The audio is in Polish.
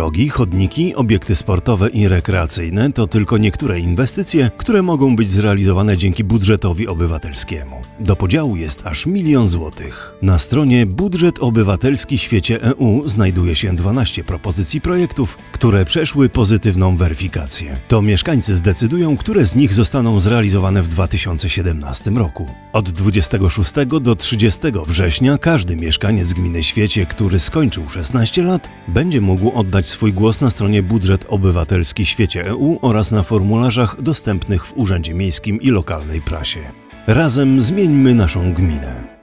Drogi, chodniki, obiekty sportowe i rekreacyjne to tylko niektóre inwestycje, które mogą być zrealizowane dzięki budżetowi obywatelskiemu. Do podziału jest aż milion złotych. Na stronie Budżet Obywatelski świecie EU znajduje się 12 propozycji projektów, które przeszły pozytywną weryfikację. To mieszkańcy zdecydują, które z nich zostaną zrealizowane w 2017 roku. Od 26 do 30 września każdy mieszkaniec gminy Świecie, który skończył 16 lat, będzie mógł oddać swój głos na stronie Budżet Obywatelski świecie EU oraz na formularzach dostępnych w Urzędzie Miejskim i lokalnej prasie. Razem zmieńmy naszą gminę.